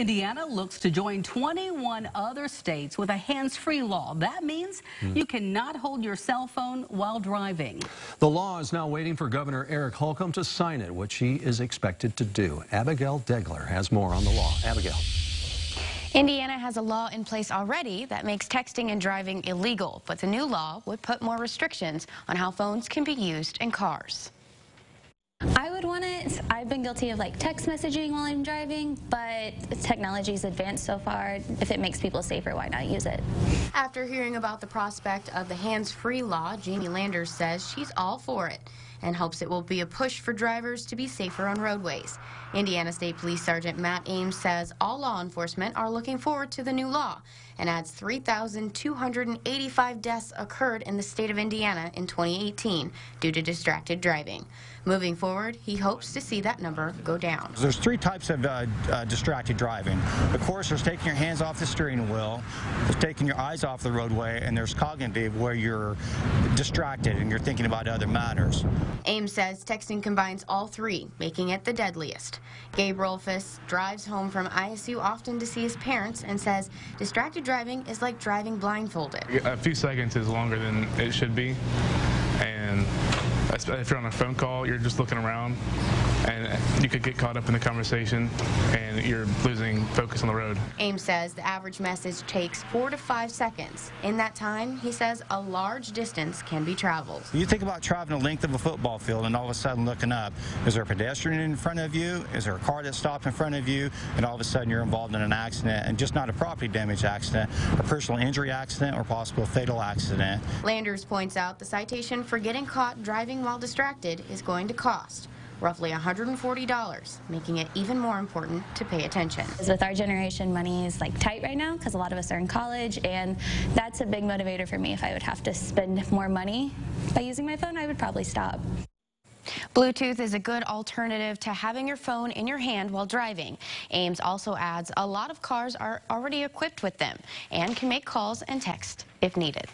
Indiana looks to join 21 other states with a hands-free law. That means hmm. you cannot hold your cell phone while driving. The law is now waiting for Governor Eric Holcomb to sign it, which he is expected to do. Abigail Degler has more on the law. Abigail. Indiana has a law in place already that makes texting and driving illegal, but the new law would put more restrictions on how phones can be used in cars. I would want it. Been guilty of like text messaging while I'm driving, but technology's advanced so far. If it makes people safer, why not use it? After hearing about the prospect of the hands-free law, Jamie Landers says she's all for it and hopes it will be a push for drivers to be safer on roadways. Indiana State Police Sergeant Matt Ames says all law enforcement are looking forward to the new law and adds 3,285 deaths occurred in the state of Indiana in 2018 due to distracted driving. Moving forward, he hopes to see that number go down. There's three types of uh, uh, distracted driving. Of course, there's taking your hands off the steering wheel, there's taking your eyes off the roadway, and there's cognitive where you're distracted and you're thinking about other matters. Ames says texting combines all three, making it the deadliest. Gabe Rolfus drives home from ISU often to see his parents and says distracted driving is like driving blindfolded. A few seconds is longer than it should be. And if you're on a phone call, you're just looking around and you could get caught up in the conversation and you're losing focus on the road. Ames says the average message takes four to five seconds. In that time, he says a large distance can be traveled. You think about traveling the length of a football field and all of a sudden looking up. Is there a pedestrian in front of you? Is there a car that stopped in front of you? And all of a sudden you're involved in an accident and just not a property damage accident, a personal injury accident or possible fatal accident. Landers points out the citation for getting caught driving while distracted is going to cost roughly $140, making it even more important to pay attention. With our generation, money is like tight right now because a lot of us are in college, and that's a big motivator for me. If I would have to spend more money by using my phone, I would probably stop. Bluetooth is a good alternative to having your phone in your hand while driving. Ames also adds a lot of cars are already equipped with them and can make calls and text if needed.